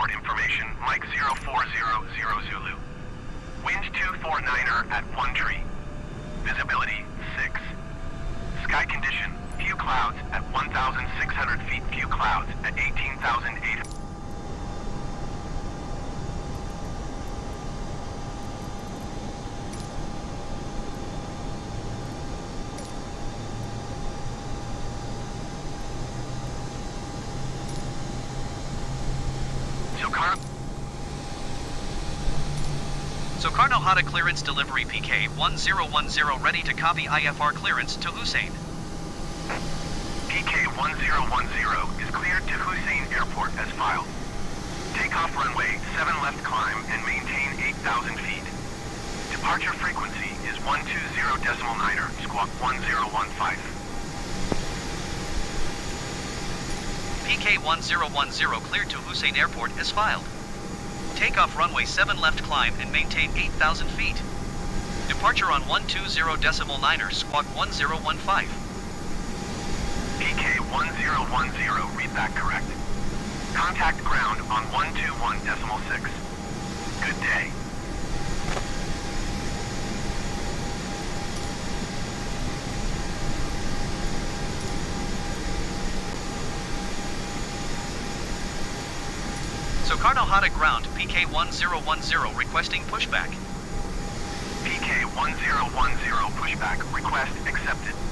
Airport information, Mike 0400 Zulu. Wind 249er at 1 tree. Visibility 6. Sky condition, few clouds at 1,600 feet, few clouds at 18,800. Soekarno Clearance delivery PK 1010 ready to copy IFR clearance to Hussein. PK 1010 is cleared to Hussein Airport as filed. Takeoff runway 7 left climb and maintain 8,000 feet. Departure frequency is 120 decimal niner, squawk 1015. PK 1010 cleared to Hussein Airport as filed. Takeoff runway 7 left climb and maintain 8,000 feet. Departure on 120 decimal niner, squawk 1015. PK 1010, read that correct. Contact ground on 121 decimal 6. Good day. Soekarno Hatta ground PK 1010 requesting pushback. PK 1010, pushback, request accepted.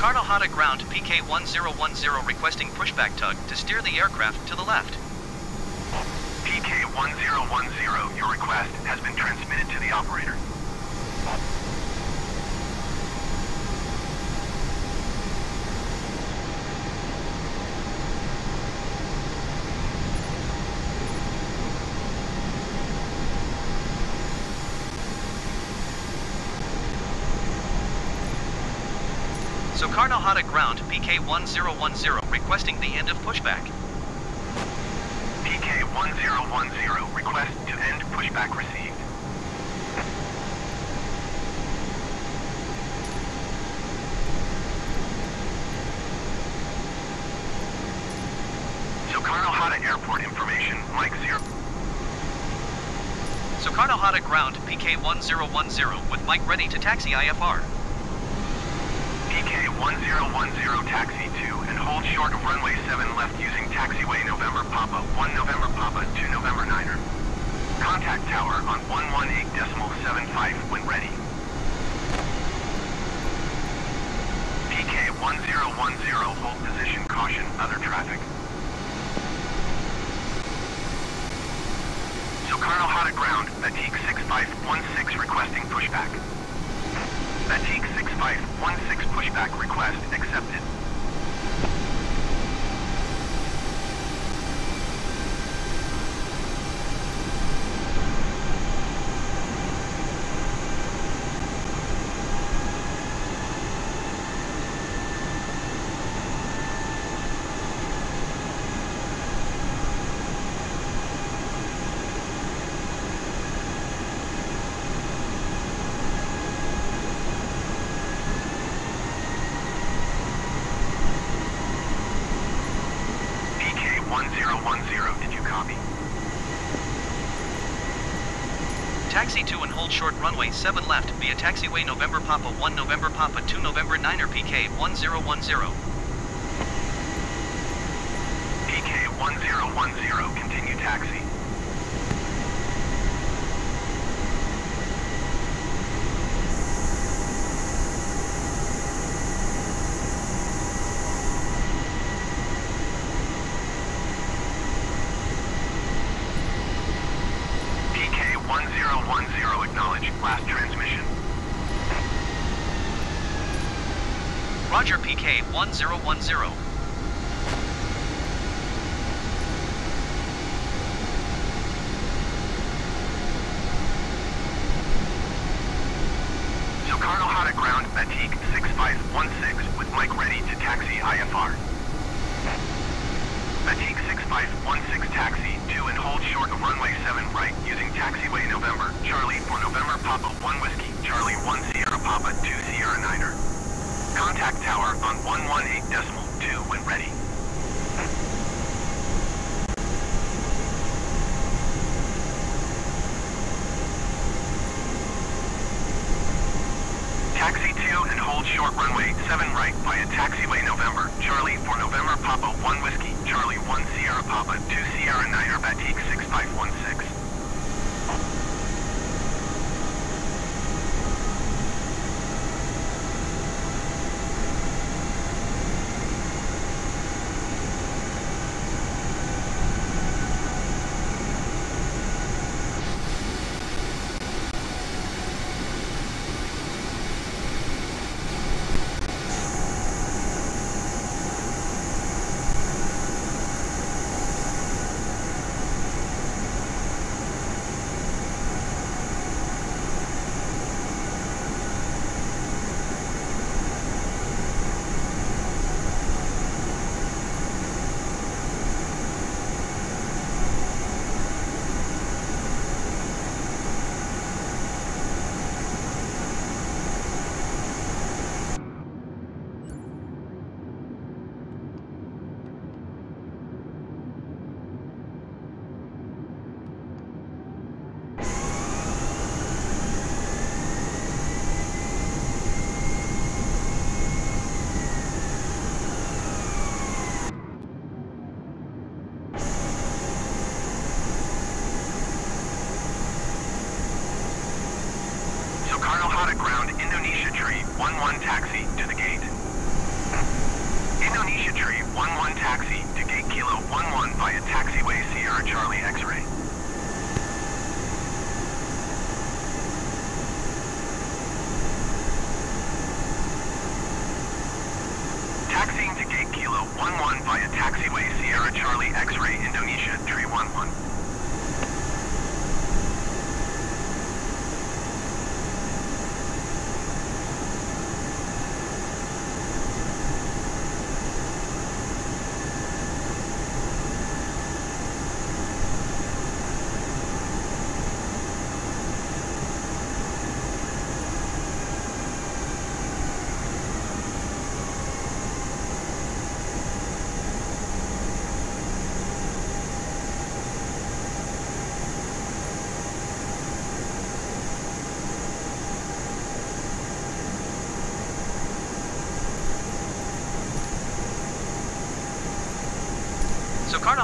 Soekarno ground PK 1010 requesting pushback tug to steer the aircraft to the left. PK 1010, your request has been transmitted to the operator. PK-1010, requesting the end of pushback. PK-1010, request to end pushback received. Soekarno Hatta Airport information, Mike 0. Soekarno Hatta ground PK-1010 with Mike ready to taxi IFR. PK 1010 taxi 2 and hold short of runway 7 left using taxiway November Papa 1 November Papa 2 November Niner. Contact tower on 118.75 when ready. PK 1010 hold position caution other traffic. Soekarno Hatta ground Batik 6516 requesting pushback. Batik 6516 pushback request accepted. Freeway November Papa 1 November Papa 2 November 9er PK 1010. 1010.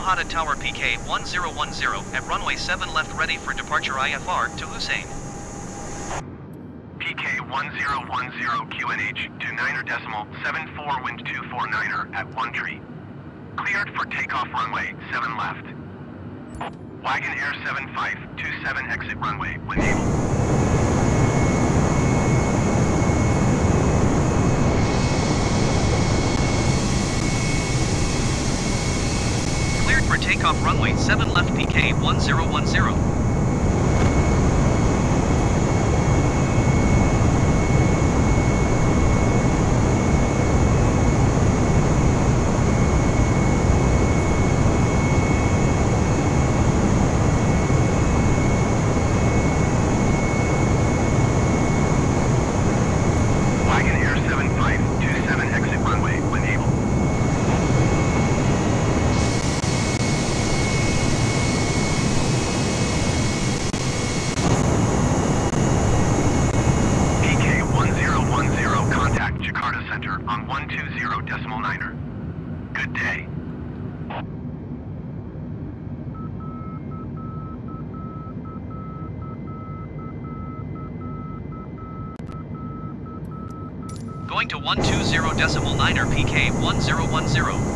Mahata Tower PK 1010 at runway 7 left ready for departure IFR to Hussein. PK 1010 QNH to 9er decimal 74 wind 249er at 1 tree. Cleared for takeoff runway 7 left. Wagon Air 75 27 exit runway when able. takeoff runway 7 left PK 1010. 1010.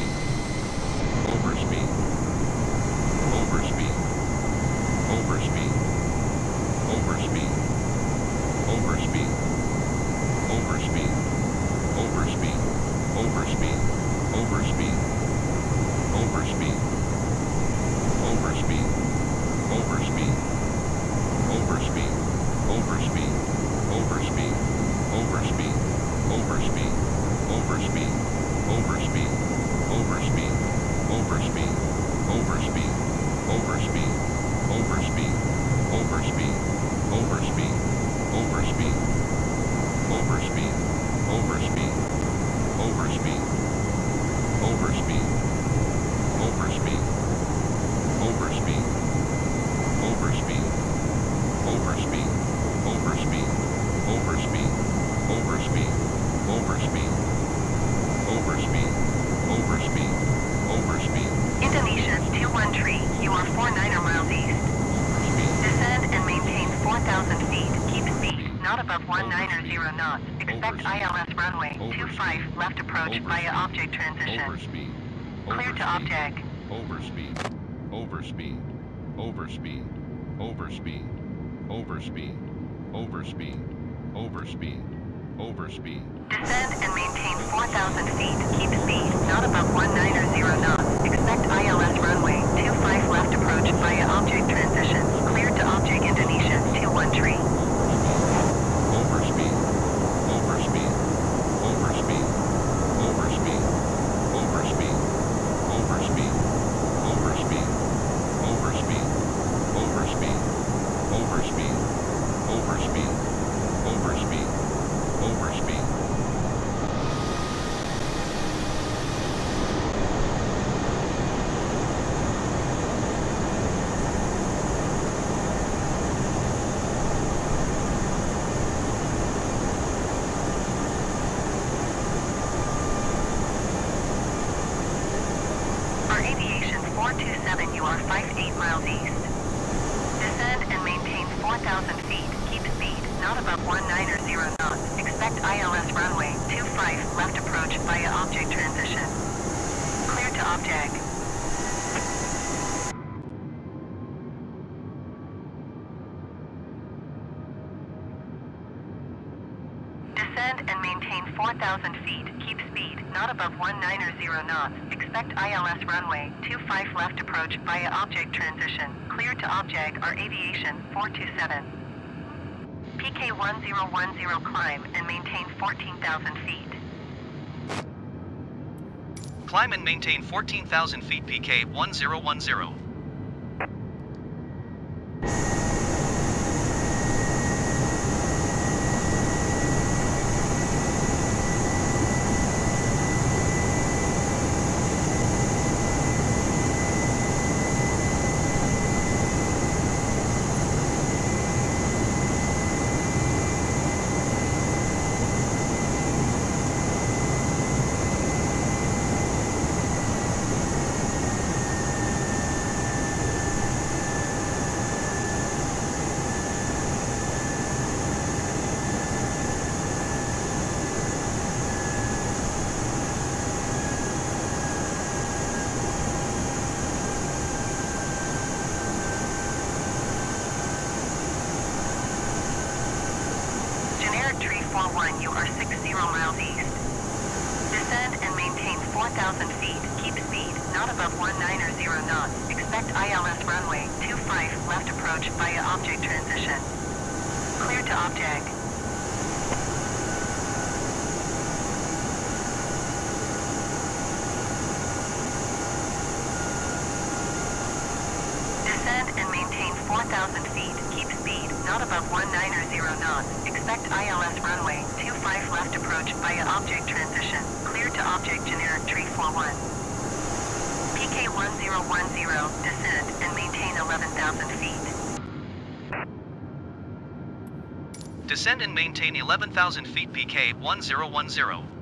190 knots. Expect ILS runway Over 25 left approach via object transition. Overspeed. Clear to object. Overspeed. Overspeed. Overspeed. Overspeed. Overspeed. Overspeed. Overspeed. Overspeed. Descend and maintain 4,000 feet. Keep speed, not above 190 knots. Expect ILS runway 25 left approach via object Descend and maintain 4,000 feet. Keep speed, not above 1990 knots. Expect ILS runway 25 left approach via object transition. Clear to object or aviation 427. PK 1010 climb and maintain 14,000 feet. Climb and maintain 14,000 feet PK 1010. Generic tree 41, you are 60 miles east. Descend and maintain 4,000 feet. Keep speed, not above 1990 knots. Expect ILS runway 25 left approach via object. Clear to object. Descend and maintain 4,000 feet. Keep speed, not above 1990 knots. Expect ILS runway 25 left approach via object transition. Clear to object generic tree 41. PK 1010, descend and maintain 11,000 feet. Descend and maintain 11,000 feet PK 1010.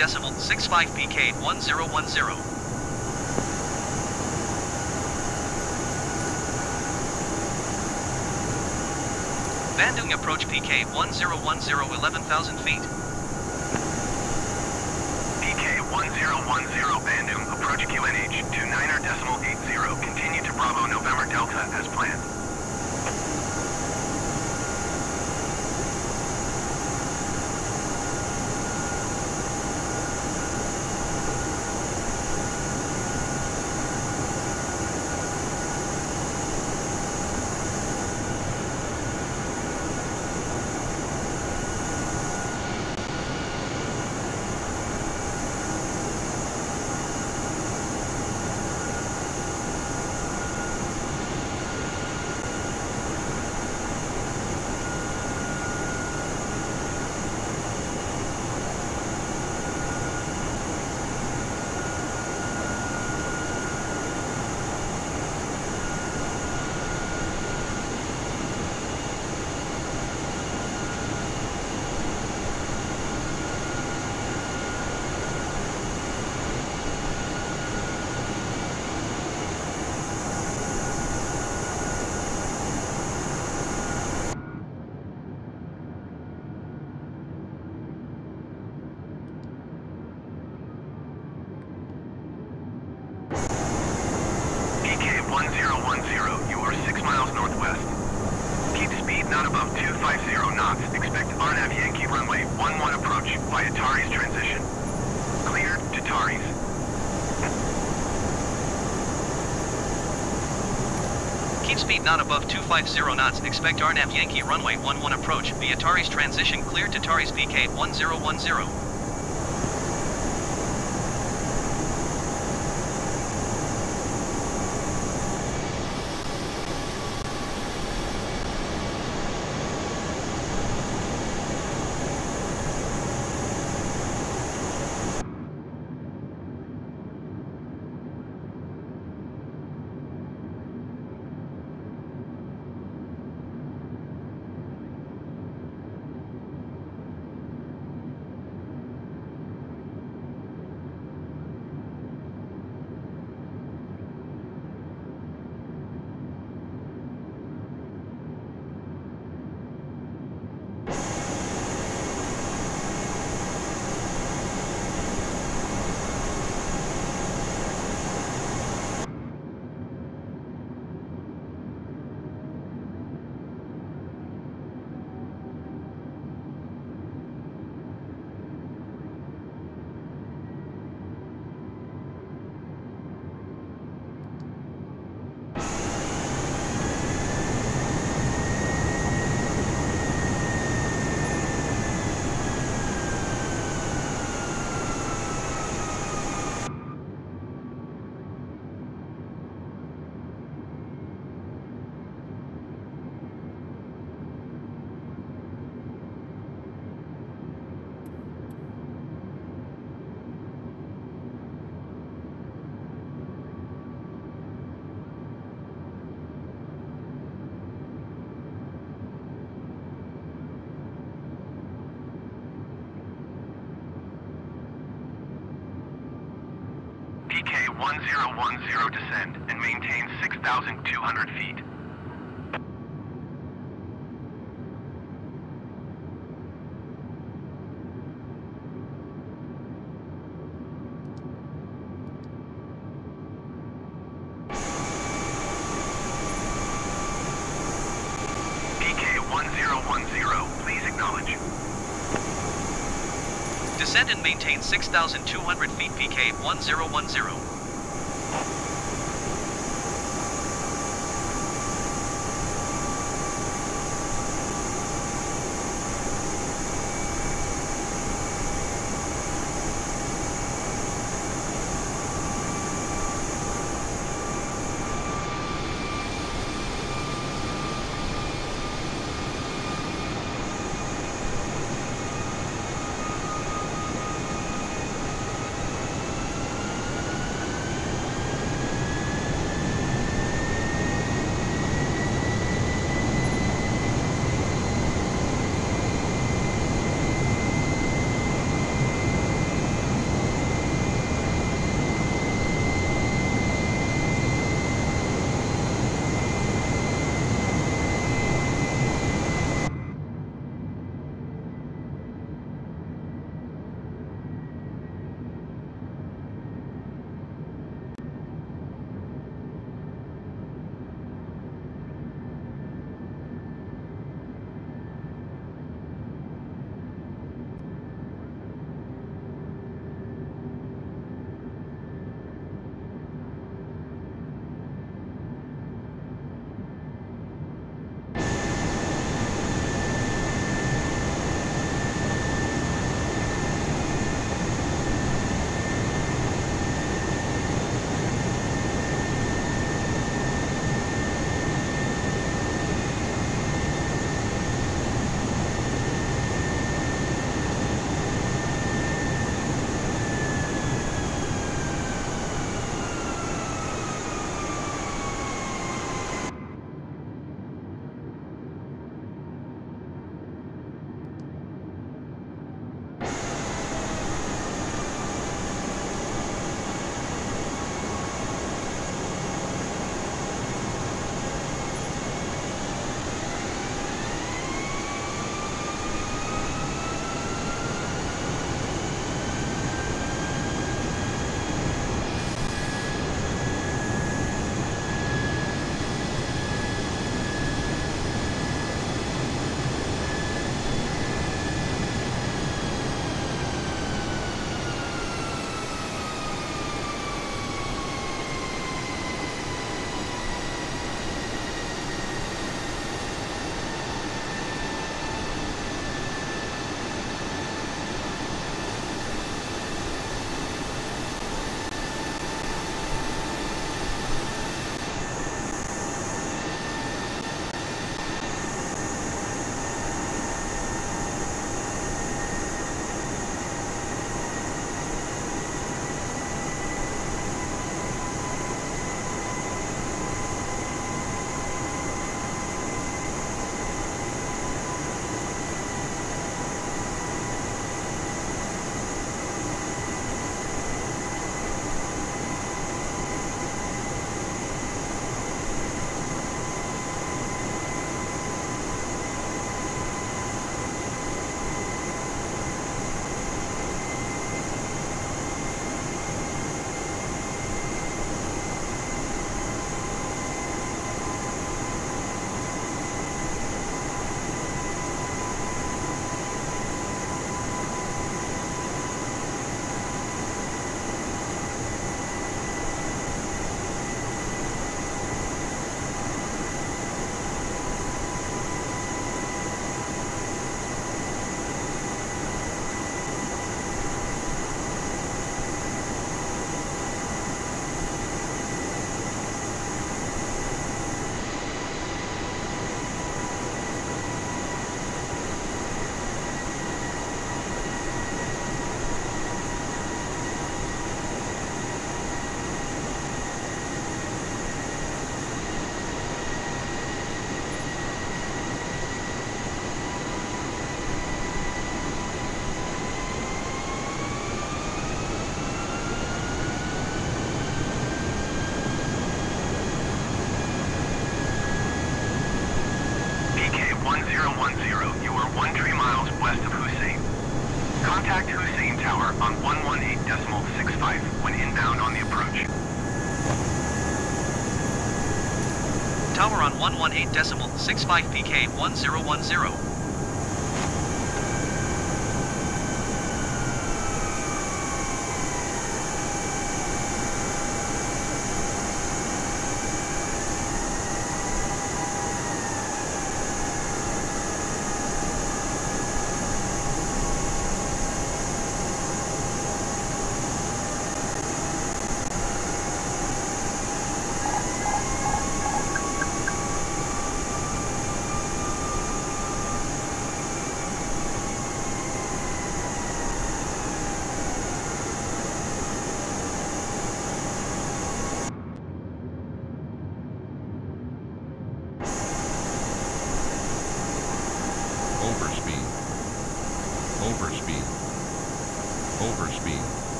Decimal 65 PK 1010. Bandung approach PK 1010 11,000 feet. PK 1010 Bandung, approach QNH 29er decimal 80. Continue to Bravo November Delta as planned. PK 1010, you are 6 miles northwest. Not above 250 knots. Expect RNAV Yankee runway 11 approach via Tari's transition. Cleared to Tari's. Keep speed not above 250 knots. Expect RNAV Yankee runway 11 approach via Tari's transition cleared to Tari's PK 1010. 1010 descend and maintain 6,200 feet. PK 1010, please acknowledge. Descend and maintain 6,200 feet PK 1010. Tower on 118 decimal 65 PK 1010.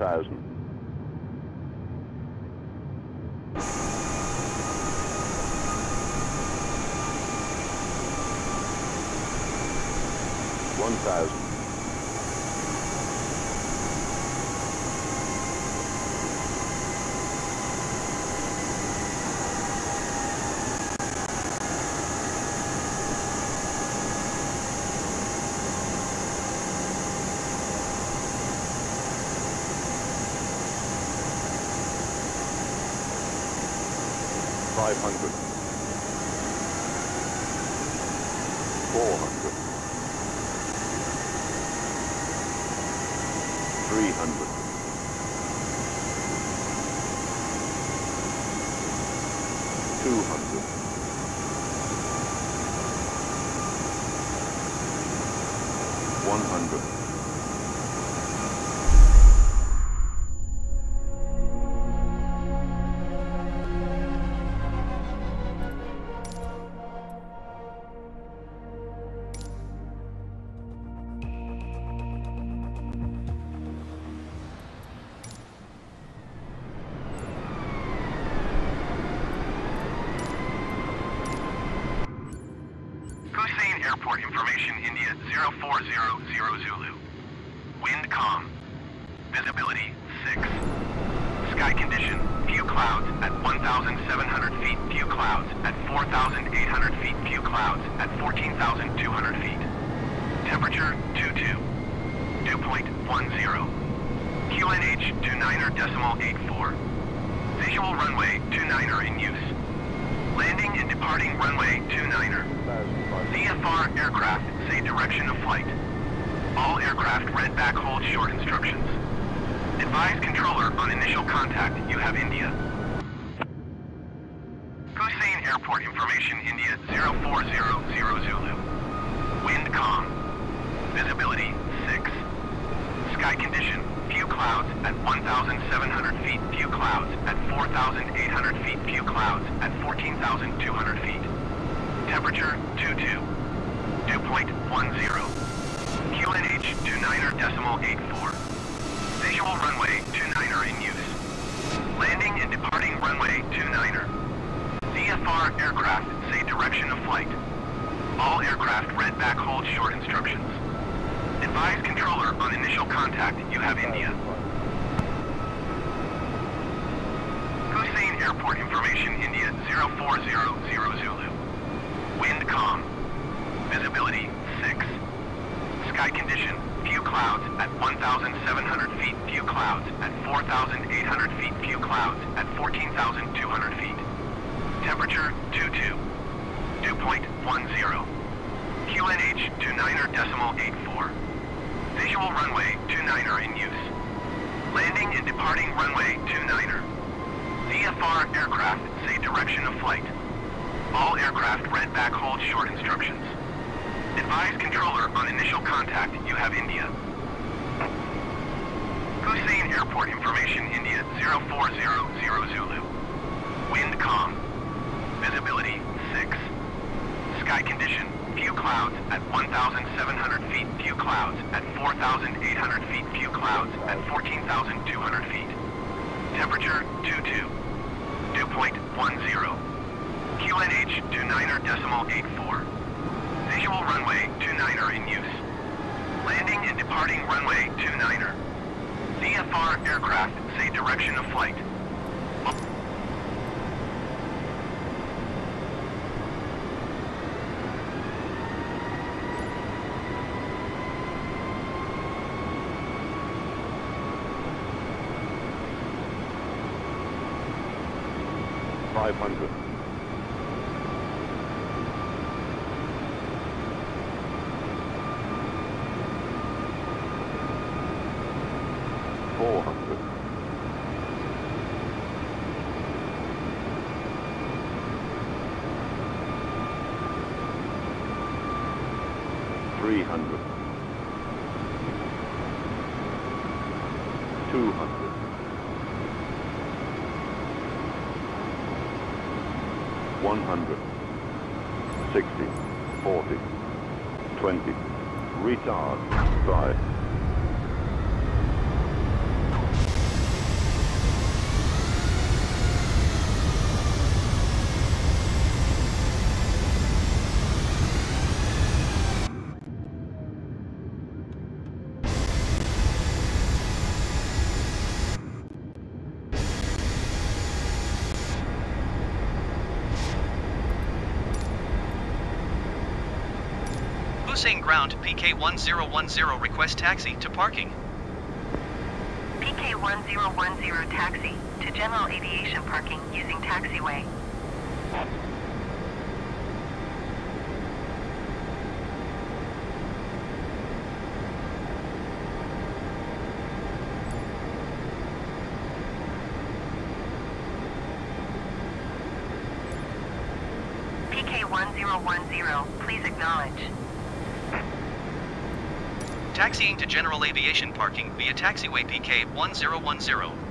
One 300. Sky condition. Few clouds at 1,700 feet. Few clouds at 4,800 feet. Few clouds at 14,200 feet. Temperature 22. Dew point 10. QNH 29er decimal 84. Visual runway 29er in use. Landing and departing runway 29er. VFR aircraft say direction of flight. All aircraft read back hold short instructions. Advise controller on initial contact you have India. Hussein Airport Information India 0400 Zulu. Wind calm. Visibility 6. Sky condition, few clouds at 1,700 feet, few clouds at 4,800 feet, few clouds at 14,200 feet. Temperature 22. Dew point 10. QNH 29er decimal 84. Visual runway 29er in use. Landing and departing runway 29er. VFR aircraft say direction of flight. All aircraft read back hold short instructions. Advise controller on initial contact you have India. Hussein Airport Information India 0400 Zulu. Wind calm. Visibility 6. Sky condition, few clouds at 1,700 feet, few clouds at 4,800 feet, few clouds at 14,200 feet. Temperature 22. Dew point 10. QNH 29er decimal 84. Visual runway 29er in use. Landing and departing runway 29er. VFR aircraft say direction of flight. Five. Hussein Ground PK1010 request taxi to parking. PK1010 taxi to general aviation parking using taxiway. To general aviation parking via taxiway PK1010.